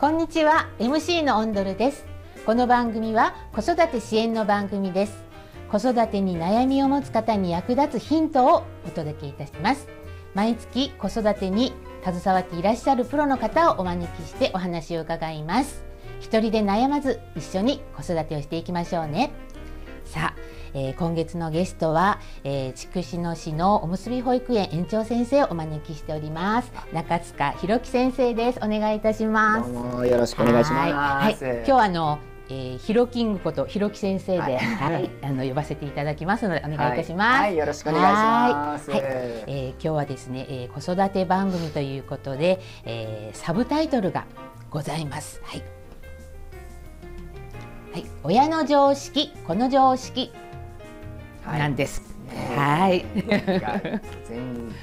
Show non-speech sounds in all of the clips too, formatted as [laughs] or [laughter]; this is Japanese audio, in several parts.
こんにちは。MC のオンドルです。この番組は子育て支援の番組です。子育てに悩みを持つ方に役立つヒントをお届けいたします。毎月子育てに携わっていらっしゃるプロの方をお招きしてお話を伺います。一人で悩まず一緒に子育てをしていきましょうね。さあ、えー、今月のゲストは、えー、筑紫野市のおむすび保育園園長先生をお招きしております。中塚弘樹先生です。お願いいたします。どうもよろしくお願いします。はい、今日はあのえー、ヒロキングことひろき先生で、はい、はい、[laughs] あの呼ばせていただきますのでお願いいたします。はい、はい、よろしくお願いします。はい、えー、今日はですね、えー、子育て番組ということで、えー、サブタイトルがございます。はい。はい、親の常識、この常識なんです。はい。全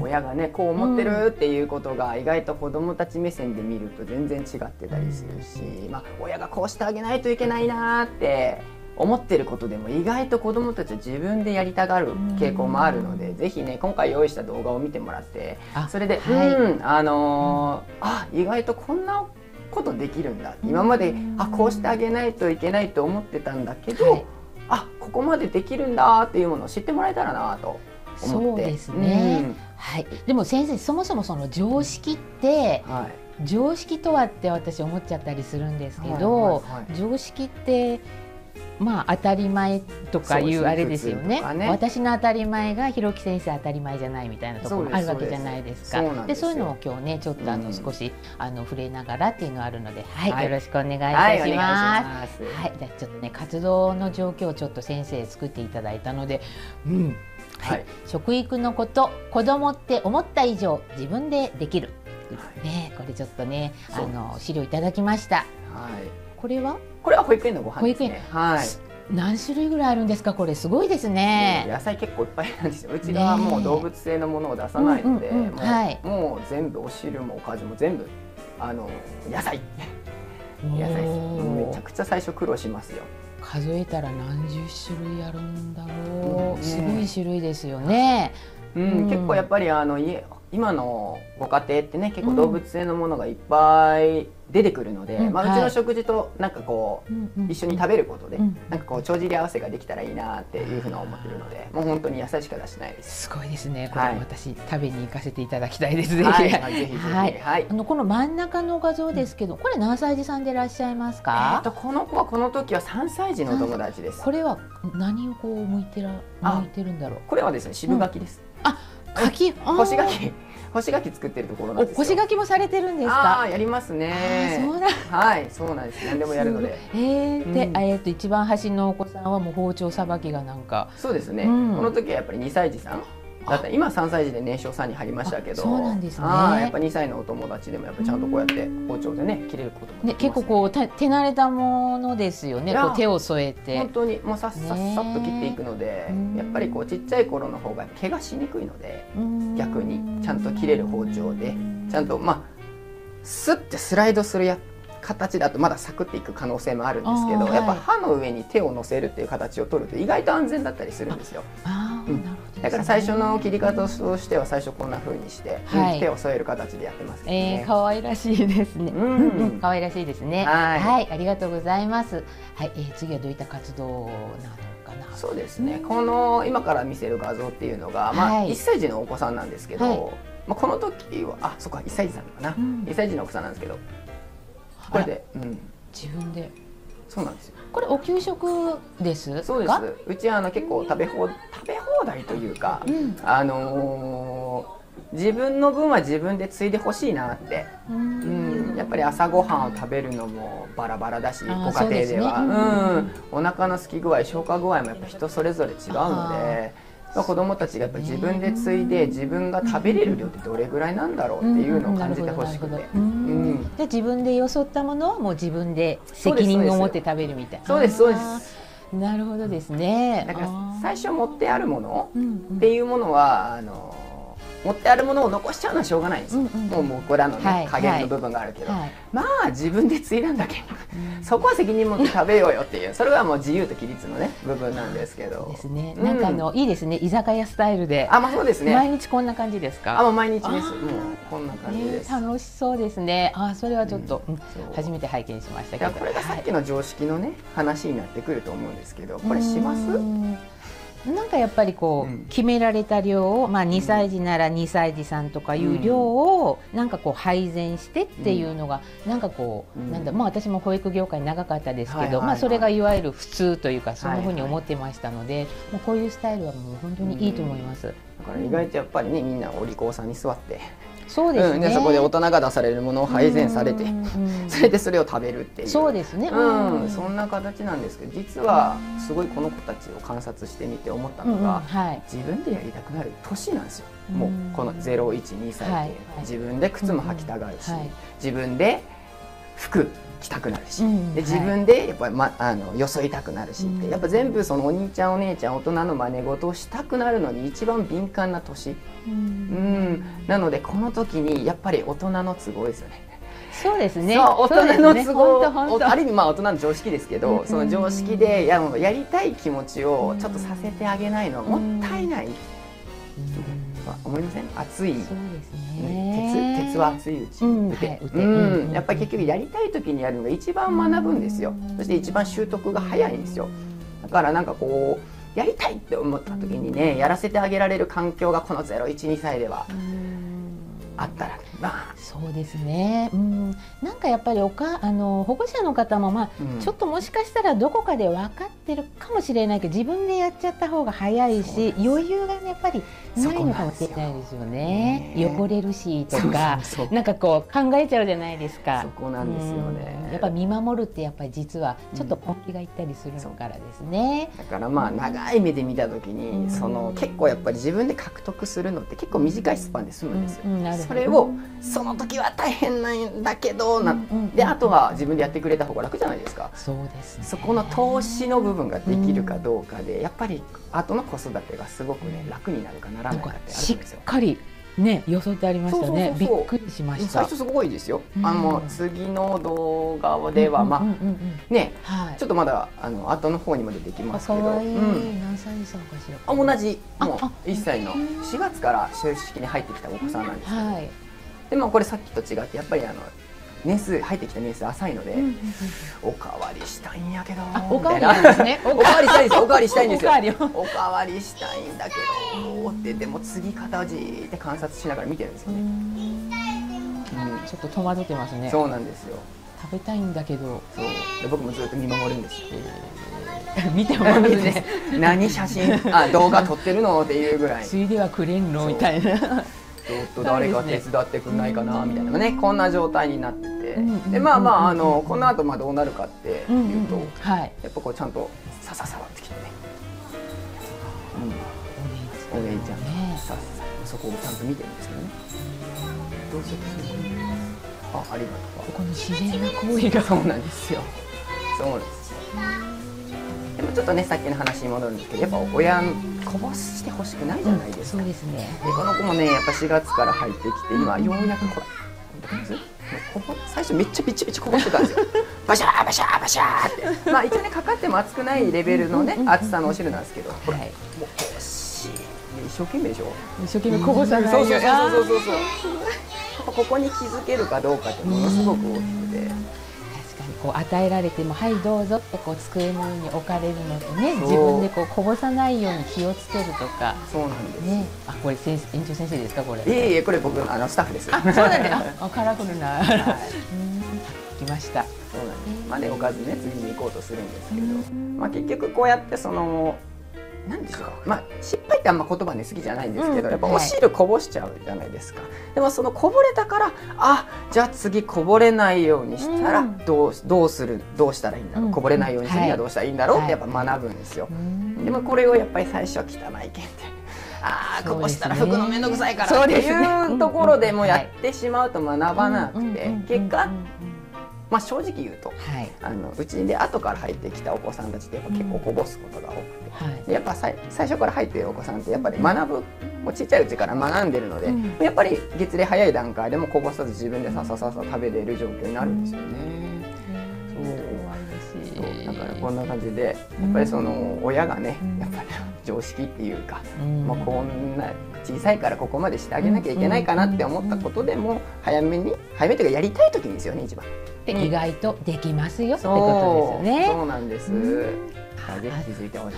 親がねこう思ってるっていうことが意外と子どもたち目線で見ると全然違ってたりするし、まあ、親がこうしてあげないといけないなって思ってることでも意外と子どもたちは自分でやりたがる傾向もあるので、ぜひね今回用意した動画を見てもらってそれで、はい、うんあのー、あ意外とこんなことできるんだ。今まであこうしてあげないといけないと思ってたんだけど、はい、あここまでできるんだっていうものを知ってもらえたらなと思って。そうですね、うん。はい、でも先生そもそもその常識って、はい、常識とはって私思っちゃったりするんですけど、はいはいはい、常識ってまあ当たり前とかいうあれですよね、ね、私の当たり前がひろき先生当たり前じゃないみたいなところもあるわけじゃないですか。でそういうのを今日ねちょっとあの少し、あの触れながらっていうのがあるので、はい、はい、よろしくお願いいたします。はい、じゃちょっとね活動の状況をちょっと先生作っていただいたので、うん、はい、食育のこと子供って思った以上自分でできる、はい、ねこれちょっとねあの資料いただきました。はい。これは？これは保育園のご飯ですね。はい。何種類ぐらいあるんですか？これすごいですね、野菜結構いっぱいなんですよ。うちがもう動物性のものを出さないので、もうはい、もう全部お汁もおかずも全部あの野菜。野菜めちゃくちゃ最初苦労しますよ。数えたら何十種類あるんだろう、ね、すごい種類ですよね。うん、うん、結構やっぱりあの家今のご家庭ってね結構動物性のものがいっぱい出てくるので、うん、まあ、うちの食事となんかこう、はい、一緒に食べることで、うん、なんかこう帳尻合わせができたらいいなっていうふうな思ってるのでもう本当に野菜しか出してないです。すごいですね。これ、私食べに行かせていただきたいです。ぜひ、[laughs] はい、ぜひぜひ、はい、はい、あのこの真ん中の画像ですけど、これ何歳児さんでいらっしゃいますか、えー、とこの子はこの時は3歳児の友達です。これは何をこう向いてら向いてるんだろう？これはですね渋柿です、あ柿。干し柿干し柿作ってるところなんです干し柿もされてるんですか？あやりますね。そうだ。はい、そうなんです。何でもやるので。ええー、で、うん、えっ、と一番端のお子さんはもう包丁さばきがなんか。そうですね。うん、この時はやっぱり2歳児さん。だって今3歳児で年少さんに入りましたけどそうなんですね。やっぱ2歳のお友達でもやっぱちゃんとこうやって包丁でね切れることもね、ね、結構こう手慣れたものですよねこう手を添えて。本当にもうさっさっさっと切っていくのでやっぱりこうちっちゃい頃の方が怪我しにくいので逆にちゃんと切れる包丁でちゃんとまあスッてスライドするや形だとまだサクっていく可能性もあるんですけど、やっぱ歯の上に手を乗せるっていう形を取ると意外と安全だったりするんですよ。うん、だから最初の切り方としては最初こんな風にして、はい、手を添える形でやってます、ね。えー、可愛らしいですね。うん、可愛らしいですね。はい、はい、ありがとうございます。はい、えー、次はどういった活動なのかな。そうですね。この今から見せる画像っていうのが、まあ一歳児のお子さんなんですけど、はい、まあこの時はあ、そっか一歳児さんかな。一、うん、歳児のお子さんなんですけど、これで、うん、自分でそうなんですよ。これお給食ですそうです。うちはあの結構食べ放食べ放題というか、うん、あのー、自分の分は自分でついでほしいなって。うん。やっぱり朝ごはんを食べるのもバラバラだしご家庭では。う、ね、うん、お腹の空き具合消化具合もやっぱ人それぞれ違うので。子どもたちがやっぱ自分で継いで自分が食べれる量ってどれぐらいなんだろうっていうのを感じてほしくて、うん、で自分でよそったものはもう自分で責任を持って食べるみたいな。そうですそうですなるほどですね。だから最初持ってあるものっていうものはあの持ってあるものを残しちゃうのはしょうがないんです。よ、うんうん、もうもうこれらのね、はい、加減の部分があるけど、はい、まあ自分で継いだんだけ、うん、そこは責任持って食べようよっていう。それはもう自由と規律のね部分なんですけど。ですね、なんかあの、いいですね。居酒屋スタイルで。あまあそうですね。毎日こんな感じですか？あもう毎日です。もうこんな感じです、楽しそうですね。あそれはちょっと、初めて拝見しましたけど。これがさっきの常識のね、話になってくると思うんですけどこれします？なんかやっぱりこう、うん、決められた量を、まあ、2歳児なら2歳児さんとかいう量を、なんかこう配膳してっていうのが、うん、なんかこう、うん、なんだまあ私も保育業界長かったですけど、まあ、それがいわゆる普通というかそんなふうに思ってましたので、はいはい、もうこういうスタイルはもう本当にいいと思います。だから意外とやっぱりねみんなお利口さんに座ってそうですね、うん、でそこで大人が出されるものを配膳されて、それでそれを食べるっていう。そうですね、うん、そんな形なんですけど実はすごいこの子たちを観察してみて思ったのが、はい、自分でやりたくなる年なんですよ。もうこの0112歳っていう、はい、自分で靴も履きたがるし、自分で服着たくなるし、うん、で自分でやっぱり、ま、あのよそいたくなるしって、やっぱ全部そのお兄ちゃんお姉ちゃん大人の真似事をしたくなるのに一番敏感な年、うん、うん、なのでこの時にやっぱり大人の都合ですよね。そうですね。大人の都合、ね、ある意味まあ大人の常識ですけど、その常識でややりたい気持ちをちょっとさせてあげないのはもったいない。思いません熱い、ね、鉄鉄は熱いうちに打て、うんやっぱり結局やりたい時にやるのが一番学ぶんですよ、そして一番習得が早いんですよ。だからなんかこうやりたいって思った時にねやらせてあげられる環境がこの012歳ではあったら。まあ。そうですね、うん、なんかやっぱりおかあの保護者の方も、まあ、うん、ちょっともしかしたらどこかで分かってるかもしれないけど自分でやっちゃった方が早いし余裕が、ね、やっぱりないのかもしれないですよね。汚れるしとかなんかこう考えちゃうじゃないですか。そこなんですよね、うん、やっぱ見守るってやっぱり実はちょっと根気がいったりするのからですね。だからまあ長い目で見た時に、その結構やっぱり自分で獲得するのって結構短いスパンで済むんですよ。それをその時は大変なんだけどな、であとは自分でやってくれた方が楽じゃないですか。そうです、ね、そこの投資の部分ができるかどうかで、やっぱり後の子育てがすごくね楽になるかならないかってあるんですよ。しっかりね、予想ってありましたね。びっくりしました。最初すごいですよ。うん、あの次の動画では、まあ、ね、はい、ちょっとまだあの後の方にも出てきますけど。いいうん、何歳さんかしら。あ、同じもう一歳の4月から正式に入ってきたお子さんなんですけど。はい、でもこれさっきと違ってやっぱりあの年数入ってきた年数浅いので、おかわりしたいんやけどおかわりですね。おかわり。したいんですよ。おかわりしたいんですよ。おかわり。したいんだけどってでも次方をじーって観察しながら見てるんですよね、うん、ちょっと戸惑ってますね。そうなんですよ。食べたいんだけど。そう。で僕もずっと見守るんですよ、えー、見てもらうね。[laughs] 何写真あ動画撮ってるの？っていうぐらい。ついではくれんの？みたいなちょっと誰か手伝ってくんないかなみたいなねこんな状態になってて。でまあまああのこの後まあどうなるかっていうとやっぱこうちゃんとさささってきてね。お姉ちゃん。ささそこをちゃんと見てるんですけどね。どうするあありがとう。この自然な行為が。そうなんですよ。そうなんですよちょっとねさっきの話に戻るんですけどやっぱ親こぼしてほしくないじゃないですか、うん、そうですねでこの子もねやっぱ4月から入ってきて今ようやくほらこぼ最初めっちゃビチビチこぼしてたんですよ。バシャーバシャーバシャーって。まあ一応ねかかっても熱くないレベルのね熱さのお汁なんですけどほら、はい、もう惜しい一生懸命でし。ょ一生懸命こぼさないそうそうそうそうそうそう。ここに気づけるかどうかってものすごく大きくて。こう与えられても「はいどうぞ」ってこう机の上に置かれるのとね自分でこうこぼさないように気をつけるとか。そうなんです、ね、あこれ先園長先生ですかこれ。いえいえこれ僕あのスタッフです。あそうだね [laughs] あカラフルな、はい、来ました。そうなんです。まあねおかずね次に行こうとするんですけど、まあ、結局こうやってその何でしょうまあ失敗ってあんま言葉ね好きじゃないんですけど、うん、やっぱお汁こぼしちゃうじゃないですか、はい、でもそのこぼれたからあじゃあ次こぼれないようにしたらどう,、どうするどうしたらいいんだろう、うん、こぼれないようにするにはどうしたらいいんだろう？ってやっぱ学ぶんですよ、はい、でもこれをやっぱり最初は汚いけんああこぼしたら拭くの面倒くさいからっていうところでもやってしまうと学ばなくて結果まあ、正直言うと、はい、あのうちで後から入ってきたお子さんたちってやっぱ結構こぼすことが多くて、はい、やっぱ最初から入ってるお子さんってやっぱり学ぶもうちっちゃいうちから学んでるので、うん、やっぱり月齢早い段階でもこぼさず自分でささささ食べれる状況になるんですよね。そうだからこんな感じでやっぱりその親がねやっぱり常識っていうか、まあ、こんな小さいからここまでしてあげなきゃいけないかなって思ったことでも早めに早めというかやりたい時にですよね一番。で意外とできますよってことですよね。そう。なんです。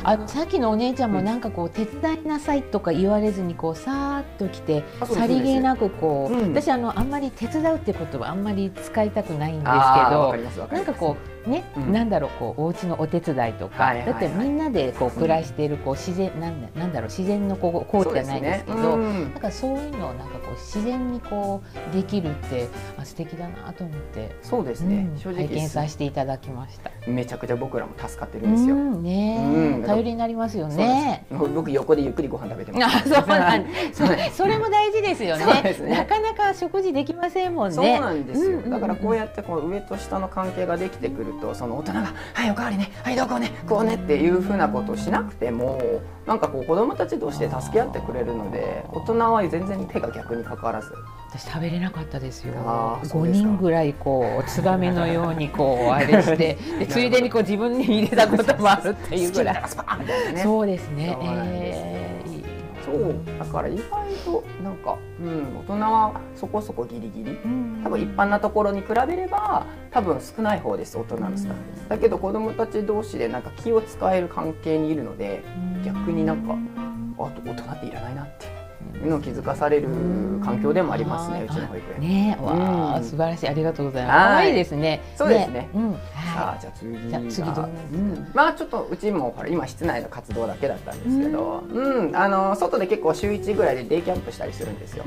あさっきのお姉ちゃんもなんかこう、手伝いなさいとか言われずにこうさーっと来てさりげなくこう、私あのあんまり手伝うってことはあんまり使いたくないんですけどなんかこうね、うん、なんだろうこうお家のお手伝いとか、だってみんなでこう暮らしているこう自然なんだなんだろう自然のこうこうじゃないですけど、ね。うん、なんかそういうのをなんかこう自然にこうできるってあ素敵だなと思って。そうですね、うん、正直拝見させていただきました。めちゃくちゃ僕らも助かってるんですよ、ね、頼りになりますよね。僕横でゆっくりご飯食べてます。あそうなんそそれも大事ですよね。なかなか食事できませんもんね。そうなんですよ、だからこうやってこう上と下の関係ができてくるとその大人が「はいおかわりねはいどこねこうね」っていうふうなことをしなくてもなんかこう子供たち同士で助け合ってくれるので大人は全然手が逆にかからず。私食べれなかったですよ。5人ぐらいこうツバメのようにこう [laughs] あれしてでついでにこう自分に入れたこともあるっていうぐらい。そうですね、えーそう。だから意外となんか、うん、大人はそこそこギリギリ、多分一般なところに比べれば多分少ない方です大人のスタッフです、だけど子どもたち同士でなんか気を使える関係にいるので逆になんかあと大人っていらないなっていうのを気づかされる環境でもありますね、うちの保育園。ね、わあ、素晴らしい、ありがとうございます。可愛いですね。そうですね。さあ、じゃあ次が。次どうまあ、ちょっとうちも、ほら、今室内の活動だけだったんですけど。うん、あの、外で結構週一ぐらいでデイキャンプしたりするんですよ。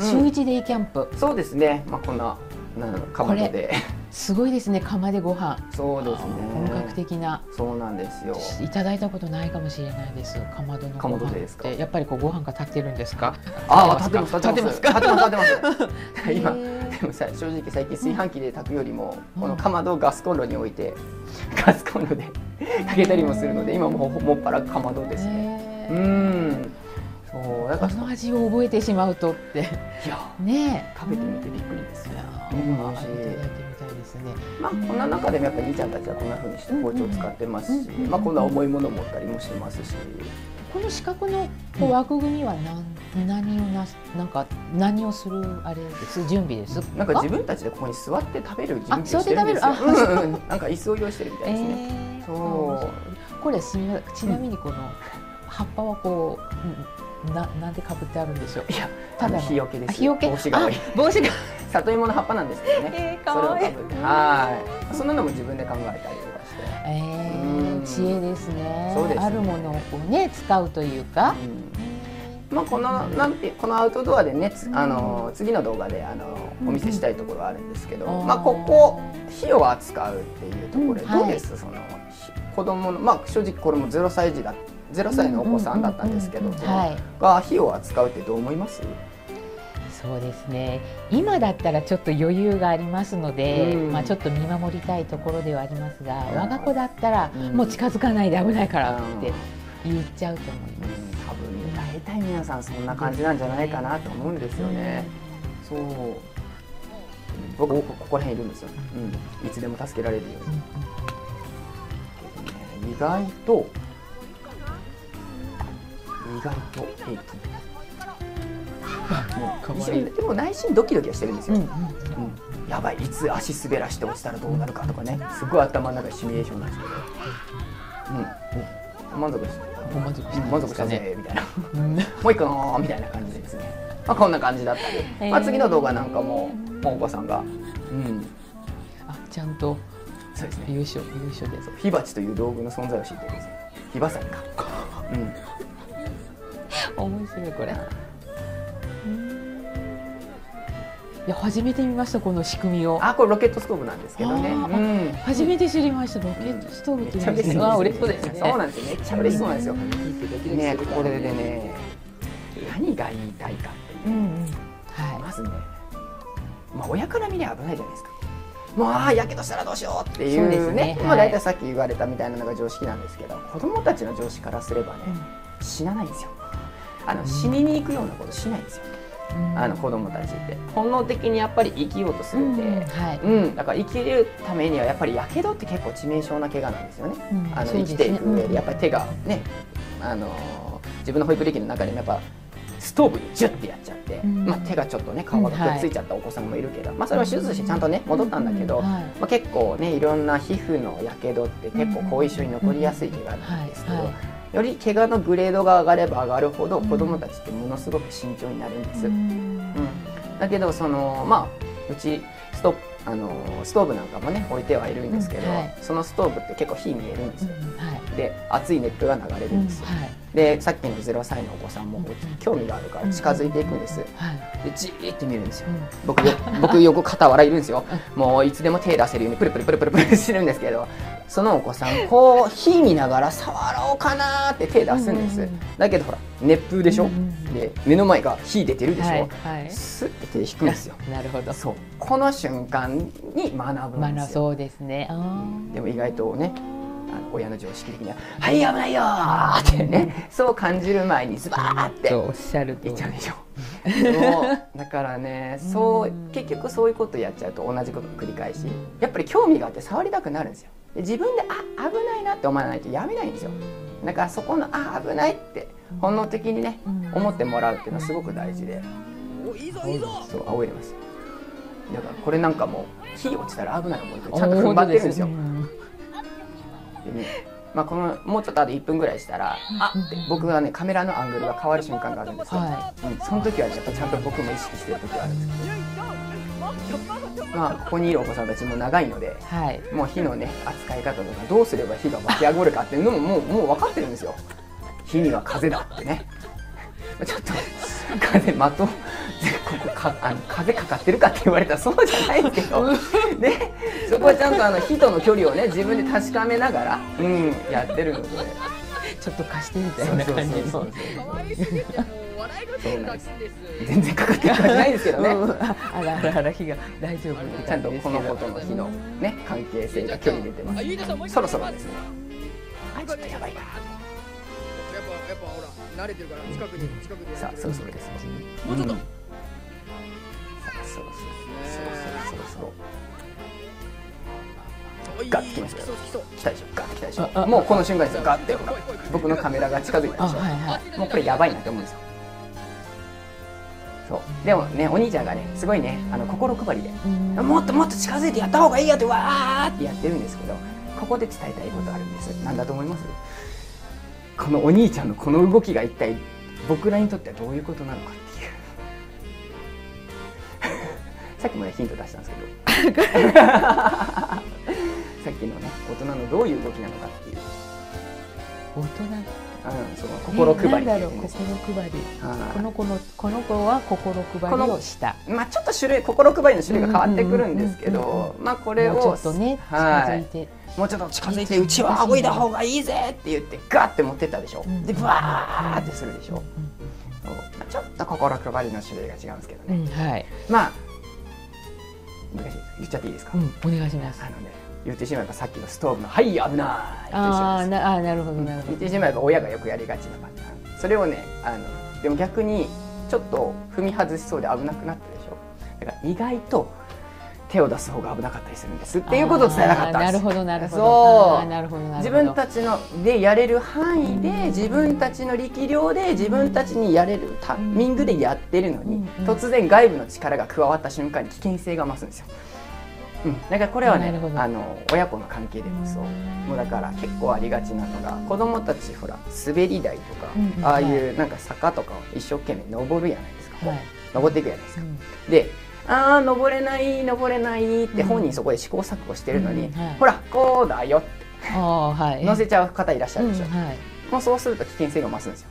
週一デイキャンプ。そうですね、まあ、こんな。かまどで。すごいですね釜でご飯。そうですね。本格的な。そうなんですよ。いただいたことないかもしれないです。かまどのご飯って。やっぱりこうご飯が立ってるんですか？ああ立ってます立ってます。立ってます立ってます [laughs] 今でもさ正直最近炊飯器で炊くよりも、このかまどをガスコンロに置いてガスコンロで炊けたりもするので今ももっぱらかまどですね。うんそうだからこの味を覚えてしまうとって。いやね。食べてみてびっくりですよ、うん、美味しい。ですね。まあこんな中でもやっぱり兄ちゃんたちはこんな風にして包丁を使ってますし、まあこんな重いものを持ったりもしてますし。この資格のこう枠組みは何,、何をななんか何をするあれです？準備です？なんか自分たちでここに座って食べる準備をしてるんですよ。うん、なんか椅子を用意してるみたいですね。えー、そう。これすみちなみにこの葉っぱはこう、ななんでかぶってあるんでしょう？いやただ日よけです。日よけ？帽子が帽子が。[laughs] 里芋の葉っぱなんですけどね、えー、それをかぶってはい。そんなのも自分で考えたりとかして、えー、知恵ですね。そうです、ね、あるものをこうね使うというか、うん、まあ、このなんてこのアウトドアでねあの次の動画であのお見せしたいところはあるんですけど、まあ、ここ火を扱うっていうところでどうです、その子供のまあ正直これも0歳児だ0歳のお子さんだったんですけど、が火を扱うってどう思います？そうですね。今だったらちょっと余裕がありますので、うん、まあ、ちょっと見守りたいところではありますが、うん、我が子だったら、もう近づかないで危ないからって言っちゃうと思います、多分大体皆さんそんな感じなんじゃないかなと思うんですよね。そう。僕ここら辺いるんですよ、うん、いつでも助けられるように、意外と意外と平気。でも内心ドキドキはしてるんですよ、うんうんやばいいつ足滑らして落ちたらどうなるかとかね。すごい頭の中でシミュレーションなんですけど、うん、満足して満足した満足したぜみたいな。もう一個のみたいな感じでですね、まあ、こんな感じだったり、まあ、次の動画なんかももうお子さんが、うん、あちゃんと。そうですね。優勝優勝で。火鉢という道具の存在を知ってるんです火ばさみか、うん、面白いこれ。いや初めて見ましたこの仕組みを。あこれロケットストーブなんですけどね。うん、初めて知りましたロケットストーブって言うんですよ。嬉しそうですね。そうなんですよめっちゃ嬉しそうなんですよ。ねこれでね何が言いたいかっていう。うんうん、はい。まずねまあ親から見りゃ危ないじゃないですか。もうあやけどしたらどうしようっていうねね、まあ、大体さっき言われたみたいなのが常識なんですけど子供たちの常識からすればね、うん、死なないんですよあの死にに行くようなことしないんですよ、あの子供たちって。本能的にやっぱり生きようとするんで、うんはい、うん、だから生きるためにはやっぱりやけどって結構致命傷な怪我なんですよね、うん、あの生きていく上で。やっぱり手がねあの自分の保育歴の中でもやっぱストーブにジュッてやっちゃって、うん、まあ、手がちょっとね皮がくっついちゃったお子さんもいるけど、まあ、それは手術してちゃんとね戻ったんだけど、まあ、結構ねいろんな皮膚のやけどって結構後遺症に残りやすい怪我なんですけど。より怪我のグレードが上がれば上がるほど子どもたちってものすごく慎重になるんです。うん、だけどそのまあうちストあのストーブなんかもね置いてはいるんですけど、うん。はい、そのストーブって結構火見えるんですよ、うん。はい、で熱い熱風が流れるんですよ、うん。はい、でさっきの0歳のお子さんも興味があるから近づいていくんです、でじーって見るんですよ、僕僕横肩笑いるんですよ。もういつでも手出せるようにプルプルプルプルプルしてるんですけどそのお子さんこう火見ながら触ろうかなって手出すんです、だけどほら熱風でしょ、うん、で目の前が火出てるでしょ、はいはい、スッて手引くんですよ。[laughs] なるほど。そう。この瞬間に学ぶんですよ。そうですね。でも意外とねあの親の常識的には「はい危ないよ!」ってねそう感じる前にズバーっておっしゃる言っちゃうでしょ [laughs] そう。だからねそう結局そういうことやっちゃうと同じことの繰り返しやっぱり興味があって触りたくなるんですよ自分であ危ないなって思わないとやめないんですよ。だからそこのあ危ないって本能的にね、思ってもらうっていうのはすごく大事で、そう青います。だからこれなんかも火落ちたら危ない思いちゃんと踏ん張ってるんですよ。でねまあ、このもうちょっとあと1分ぐらいしたらあって僕がねカメラのアングルが変わる瞬間があるんですよ、はい、うん、その時はやっぱちゃんと僕も意識してる時はあるんですけど。まあここにいるお子さんたちも長いので、はい、もう火のね扱い方とかどうすれば火が湧き上がるかっていうのももう [laughs] もう分かってるんですよ。火には風だってね。[laughs] ちょっと風的ここかあの風かかってるかって言われたらそうじゃないですけど、[laughs] ね、そこはちゃんとあの火との距離をね自分で確かめながら、うん、やってるので。ちょっと貸してみたいな感じ。そうなんです。全然かかってる感じないですけどね、うん、あらあらあら火が大丈夫ちゃんとこの子との火のね関係性が距離出てます。そろそろですね。あちょっとやばいか。やっぱほら慣れてるから近くに近くでさあそろそろです。もうちょっと、そろそろそろそろそろそろガッてきましたよ来たでしょガッてきたでしょもうこの瞬間ですよガッて僕のカメラが近づいたでしょ、はいはい、もうこれやばいなって思うんですよそうでもねお兄ちゃんがねすごいねあの心配りでもっともっと近づいてやった方がいいよってわーってやってるんですけどここで伝えたいことあるんです何だと思いますこのお兄ちゃんのこの動きが一体僕らにとってはどういうことなのかさっきもねヒント出したんですけど。[laughs] さっきのね大人のどういう動きなのかっていう。大人？うん、その心配り、ね、心配り。この子のこの子は心配りをした。まあちょっと種類心配りの種類が変わってくるんですけどまあこれをちょっとね近づいて、はい。もうちょっと近づいてうちは仰いだ方がいいぜって言ってガッて持ってったでしょ、うん、でバーってするでしょ、うん、ちょっと心配りの種類が違うんですけどね、うん、はい、まあ言っちゃっていいですか、お願いします。あのね言ってしまえばさっきのストーブの「はい危ない」あな [laughs] あなるほどなるほど。言ってしまえば親がよくやりがちなパターン。それをねあのでも逆にちょっと踏み外しそうで危なくなったでしょ？だから意外と手を出す方が危なかったりするんです。っていうことを伝えなかったんです。なるほどなるほど。なるほど自分たちのでやれる範囲で自分たちの力量で自分たちにやれるタイミングでやってるのに、突然外部の力が加わった瞬間に危険性が増すんですよ。うん、だからこれはねあの親子の関係でもそう。もうだから結構ありがちなのが子供たちほら滑り台とか、うんうん、ああいうなんか坂とかを一生懸命登るじゃないですか、はい、登っていくじゃないですか。うん、でああ登れない登れないって本人そこで試行錯誤してるのに、うんはい、ほらこうだよって。はい、乗せちゃう方いらっしゃるでしょ、うんはい、もうそうすると危険性が増すんですよ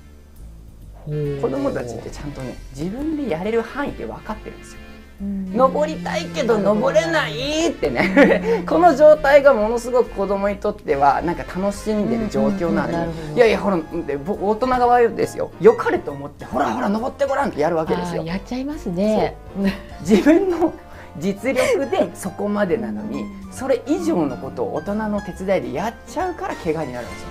子供たちってちゃんとね自分でやれる範囲って分かってるんですよ。登りたいけど登れないってね [laughs] この状態がものすごく子供にとってはなんか楽しんでる状況なのに、いやいやほらで大人側ですよ。よかれと思ってほらほら登ってごらんってやるわけですよ。やっちゃいますね。自分の実力でそこまでなのにそれ以上のことを大人の手伝いでやっちゃうから怪我になるんですよ、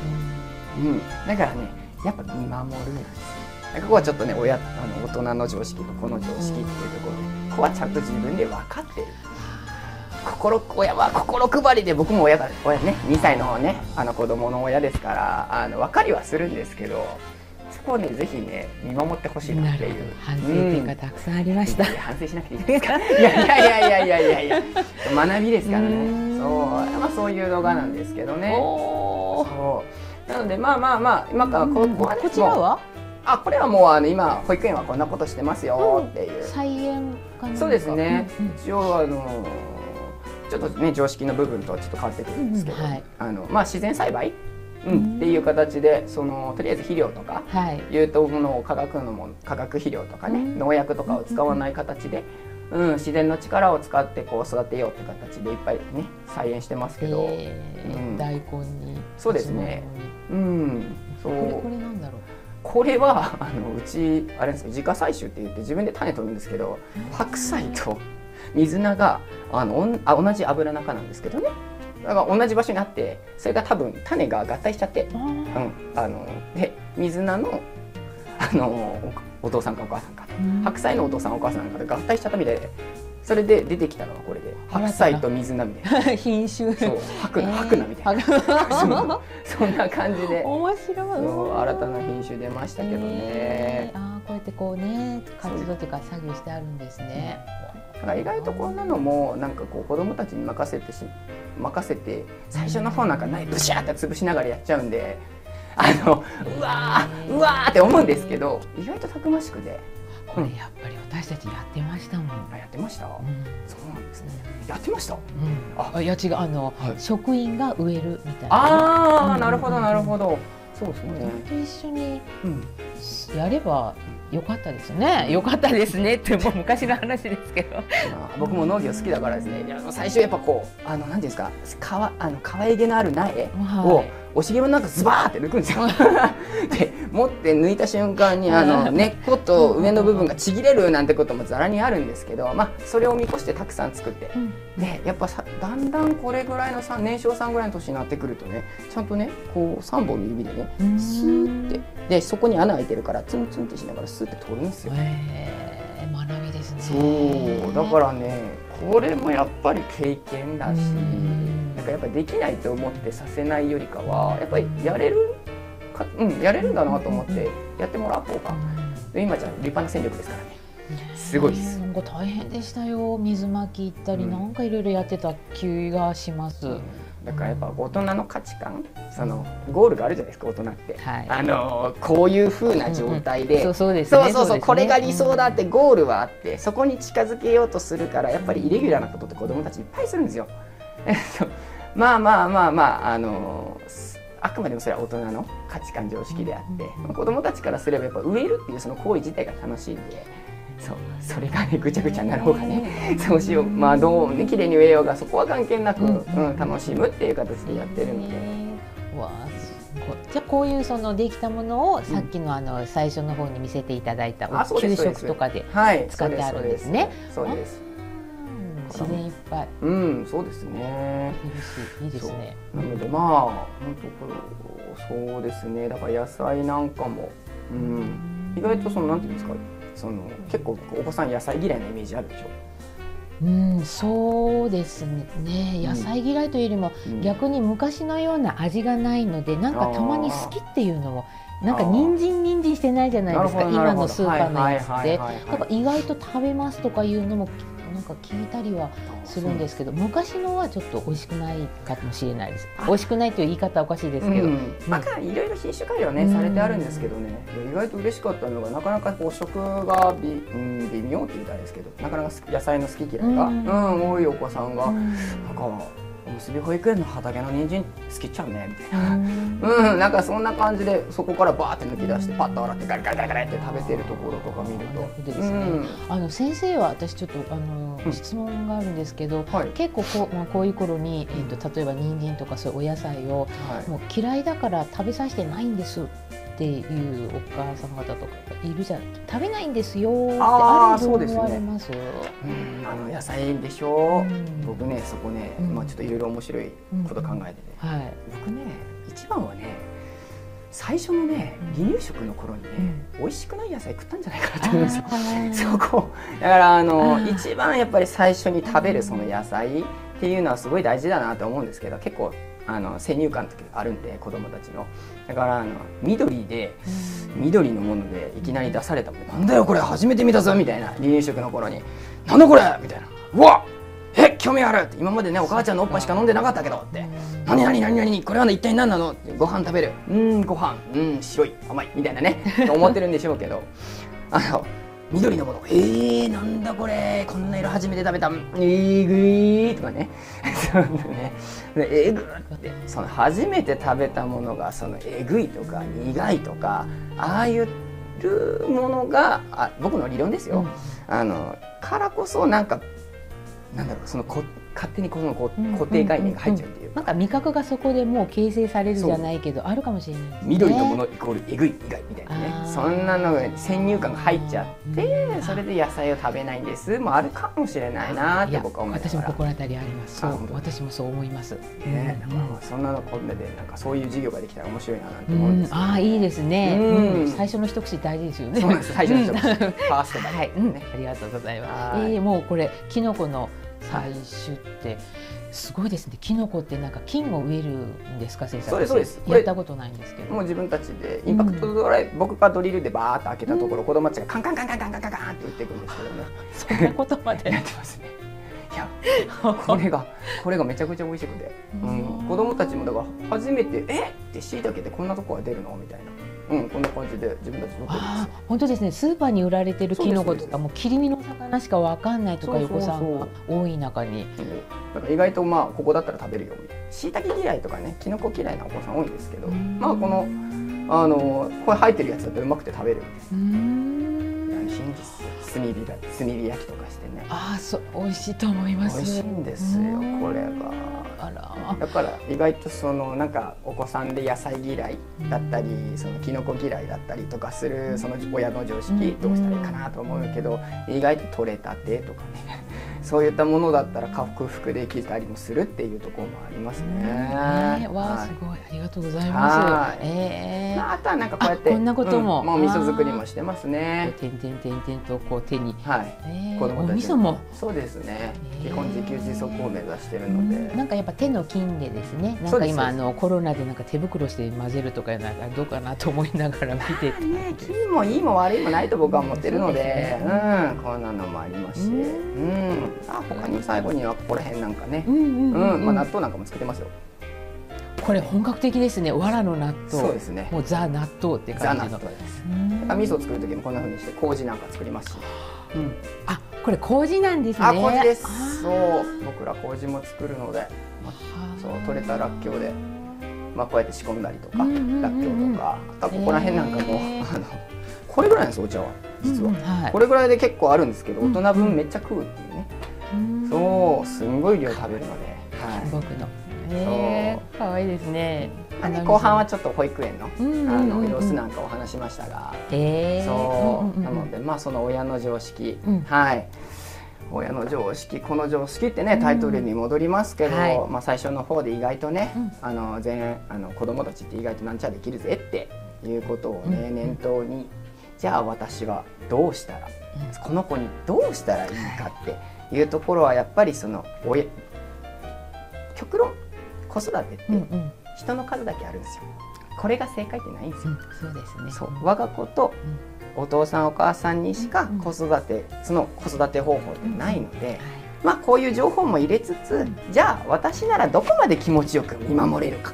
うん、だからねやっぱ見守るんですここはちょっとね親あの大人の常識とこの常識っていうところでここはちゃんと自分で分かってる。心親は心配りで僕も親が親ね2歳のねあの子供の親ですからあの分かりはするんですけどそこをねぜひね見守ってほしいなっていう。反省点がたくさんありました、うん、反省しなくていいですかいやいやいやいやいやいや。[laughs] いや学びですからね。そうまあそういう動画なんですけどね。そう。なのでまあまあまあ今からこここちらは？あこれはもうあの今保育園はこんなことしてますよっていう、菜園そうですね、一応あのちょっとね常識の部分とはちょっと変わってくるんですけど、あのまあ自然栽培？うん、っていう形でそのとりあえず肥料とか、はい、いうとものを化学のも化学肥料とかね、うん、農薬とかを使わない形で、うん、自然の力を使ってこう育てようって形でいっぱいね菜園してますけど、大根に。そうですね。うん。そう。これなんだろうこれはあのうちあれです自家採集って言って自分で種取るんですけど白菜と水菜があのあ同じ油中なんですけどね。だから同じ場所にあってそれが多分種が合体しちゃって、うん、あので水菜のあのお父さんかお母さんか、白菜のお父さんお母さんかで合体しちゃったみたいでそれで出てきたのはこれで。白菜と水菜みたいな。品種。そう。白菜、えー、白菜みたいな。[laughs] そんな感じで。面白い。新たな品種出ましたけどね、えー、あこうやってこうね活動とか作業してあるんですね。だから意外とこんなのもなんかこう子供たちに任せてし任せて最初の方なんかないブシャーって潰しながらやっちゃうんであのうわーうわーって思うんですけど意外とたくましくて。これやっぱり私たちやってましたもん。あやってました、うん、そうなんですね。やってました？うん、あいや違うあの、はい、職員が植えるみたいな。ああ、なるほどなるほど。そうですね。と一緒にやればよかったですね。よかったですねってもう昔の話ですけど。僕も農業好きだからですね。最初やっぱこうあのなんていうんですか、かわあの可愛げのある苗を、はいおしげもなんかズバーって抜くんですよ。[laughs] で持って抜いた瞬間にあの根っこと上の部分がちぎれるなんてこともざらにあるんですけど、まあ、それを見越してたくさん作って、うん、でやっぱさだんだんこれぐらいの年少さんぐらいの年になってくるとねちゃんとねこう3本の指でねスーって。でそこに穴開いてるからツンツンってしながらスーって取るんですよ。えー、学びですね。そう。だからねこれもやっぱり経験だし。かやっぱりできないと思ってさせないよりかはやっぱりやれるか、うん、やれるんだなと思ってやってもらおうか、うん、今じゃ立派な戦力ですからね。すごいです。なんか大変でしたよ。水まき行ったり、うん、なんかいろいろやってた気がします。うん。だからやっぱ大人の価値観そのゴールがあるじゃないですか大人って、はい、あのこういうふうな状態で、そうそうです、そうそうそうこれが理想だってゴールはあってそこに近づけようとするからやっぱりイレギュラーなことって子どもたちいっぱいするんですよ。[laughs] まあまあまあまああのあくまでもそれは大人の価値観常識であって、うん、子供たちからすればやっぱ植えるっていうその行為自体が楽しいんで。そうそれがねぐちゃぐちゃになる方がね、そうしよう。まあどうね綺麗に植えようがそこは関係なく、うん、うん、楽しむっていう形でやってるので。わじゃあこういうそのできたものをさっきのあの最初の方に見せていただいた給食とかで使ってあるんですね。そうです。自然いっぱい。うん、そうですね。いいですね。なのでまあ本当そうですね。だから野菜なんかも、うん、意外とそのなんていうんですか、その結構お子さん野菜嫌いなイメージあるでしょ？うん、そうですね野菜嫌いというよりも、うん、逆に昔のような味がないのでなんかたまに好きっていうのもなんか人参人参してないじゃないですか今のスーパーのやつでだから意外と食べますとかいうのもなんか聞いたりはするんですけど昔のはちょっと美味しくないかもしれないです。美味しくないという言い方はおかしいですけど、うん、まあ、いろいろ品種改良ね、されてあるんですけどね。意外と嬉しかったのがなかなかこう食が微,、うん、微妙って言ったらですけどなかなか野菜の好き嫌いが、うん、うん、多いお子さんが、うん、なんか結び保育園の畑の人参好きちゃうねみたいな。うん。なんかそんな感じでそこからバーって抜き出してパッと洗ってガリガリガリガリって食べてるところとか見ると。ですね、うん、あの先生は私ちょっとあの、質問があるんですけど、はい、結構こう,、まあ、こういう頃に、えーと、例えば人参とかそういうお野菜を、はい、もう嫌いだから食べさせてないんですっっていうお母さん方とかいるじゃん。食べないんですよ。ってあれどう思われます、ね、あの野菜でしょ、うん、僕ねそこね、うん、まあちょっといろいろ面白いこと考えてて、うんはい、僕ね一番はね最初のね離乳食の頃にね、うん、美味しくない野菜食ったんじゃないかなと思うんですよ。[laughs] そこ。だからあの一番やっぱり最初に食べるその野菜っていうのはすごい大事だなと思うんですけど結構あの先入観の時あるんで子供たちの。だからあの緑で緑のものでいきなり出されたものなんだよこれ初めて見たぞみたいな。離乳食の頃に。なんだこれみたいな。うわえ興味あるって。今までねお母ちゃんのおっぱいしか飲んでなかったけどって。何何何何？これは、ね、一体何なの？ご飯食べる。うんご飯。うん白い。甘い。みたいなね。と思ってるんでしょうけど。あの緑のもの。えー、なんだこれ。こんな色初めて食べた。えぐい。とかね。[laughs] そねえぐってその初めて食べたものがそのえぐいとか苦いとかああいうものがあ僕の理論ですよ、うん、あのからこそなんかなんだろうそのこ勝手にこの固定概念が入っちゃうっていう,、なんか味覚がそこでもう形成されるじゃないけどあるかもしれない、ね、緑のものイコールえぐい苦いみたいなね。そんなのが先入観が入っちゃってそれで野菜を食べないんです。もあるかもしれないなって僕は思います。私も心当たりあります。そう私もそう思います、ね、だからそんなのこんなでなんかそういう授業ができたら面白いななんて思うんです、ああいいですね、うん、最初の一口大事ですよね。そうです。最初の一口。[laughs] ファーストはい、うん、ありがとうございます。えー、もうこれキノコの採取ってすごいですね。キノコってなんか菌を植えるんですか先生。そうですそうです。やったことないんですけど。もう自分たちでインパクトドライ、うん、僕がドリルでバーッと開けたところ、うん、子供たちがカンカンカンカンカンカンカンカンって打っていくんですけどね。そんなことまで [laughs] やってますね。いや [laughs] これがこれがめちゃくちゃ美味しくて、うん、子供たちもだから初めてえってしいたけでこんなとこは出るの？みたいな。うん、こんな感じで自分たち持ってるんです本当ですね。スーパーに売られてるキノコとかも切り身の魚しかわかんないとかいうお子さんが多い中に。だから意外とまあここだったら食べるよみたいな。しいたけ嫌いとかねキノコ嫌いなお子さん多いんですけどまあこのあのこれ入ってるやつだとうまくて食べるんです真実炭火だ炭火焼きとかしてね。ああそう美味しいと思います。美味しいんですよこれがあらだから意外とそのなんかお子さんで野菜嫌いだったりそのキノコ嫌いだったりとかするその親の常識どうしたらいいかなと思うけど意外と取れたてとかね [laughs] そういったものだったら克服できたりもするっていうところもありますね。ねわあ、すごいありがとうございます。ええー、まあ、あとはなんかこうやってこんなことも、うん、もう味噌作りもしてますね。てんてんてんてんとこう手に。はい。えー、子供たち。味噌も。そうですね。基本自給自足を目指してるので。なんかやっぱ手の菌でですね。なんか今あのコロナでなんか手袋して混ぜるとかなんかどうかなと思いながら見てて。ね、菌もいいも悪いもないと僕は思ってるので、うん、こんなのもありますし、うん。あ他に最後にはここら辺なんかね、うんまあ納豆なんかもつけてますよ。これ本格的ですね。藁の納豆。そうですね。もうザ納豆って感じの。ザ納豆です。味噌作る時もこんな風にして麹なんか作りますし。うん。あ、これ麹なんですね。あ、麹です。そう。僕ら麹も作るので、まあ、そう取れたらっきょうで、まあこうやって仕込んだりとか、らっきょうとか、あとここら辺なんかも、あのこれぐらいなんですお茶は実は、はい、これぐらいで結構あるんですけど、大人分めっちゃ食うっていうね。そうすんごい量食べるので、はい、僕の。えー、可愛いですね。あね、後半はちょっと保育園の,、あの様子なんかお話しましたが、え。ー、そう、なのでまあその親の常識、うん、はい親の常識この常識ってねタイトルに戻りますけど、うんはい、まあ、最初の方で意外とね、うん、あの全あの子供たちって意外となんちゃできるぜっていうことをね、念頭にじゃあ私はどうしたら、この子にどうしたらいいかって。いうところはやっぱりその親極論子育てって人の数だけあるんですよ。これが正解ってないんですよ。うん、そうですね。そう我が子とお父さんお母さんにしか子育て、その子育て方法ってないので、まあこういう情報も入れつつ、じゃあ私ならどこまで気持ちよく見守れるか。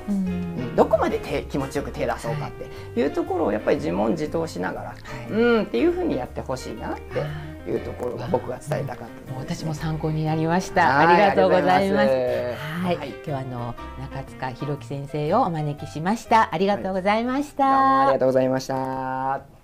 どこまで手気持ちよく手出そうかっていうところをやっぱり自問自答しながら、うんっていうふうにやってほしいなって。いうところが僕が伝えたかった、ね、私も参考になりました。ありがとうございます。はい、はい、今日はあの中塚弘樹先生をお招きしました。ありがとうございました、はい、ありがとうございました